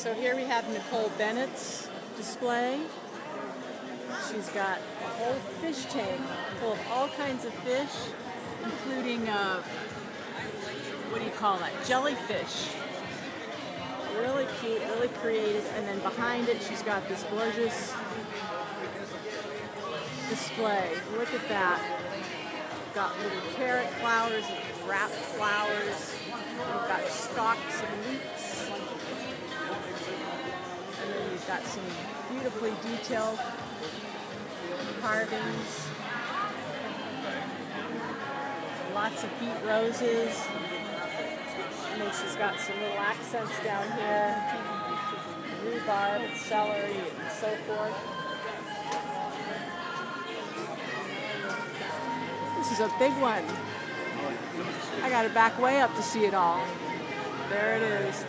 So here we have Nicole Bennett's display. She's got a whole fish tank full of all kinds of fish, including, uh, what do you call that, jellyfish. Really cute, really creative. And then behind it, she's got this gorgeous display. Look at that. Got little carrot flowers and wrapped flowers. We've got stalks of leeks. And then we've got some beautifully detailed carvings. Lots of beet roses. And then she's got some little accents down here. Rhubarb and celery and so forth. This is a big one. I got to back way up to see it all. There it is.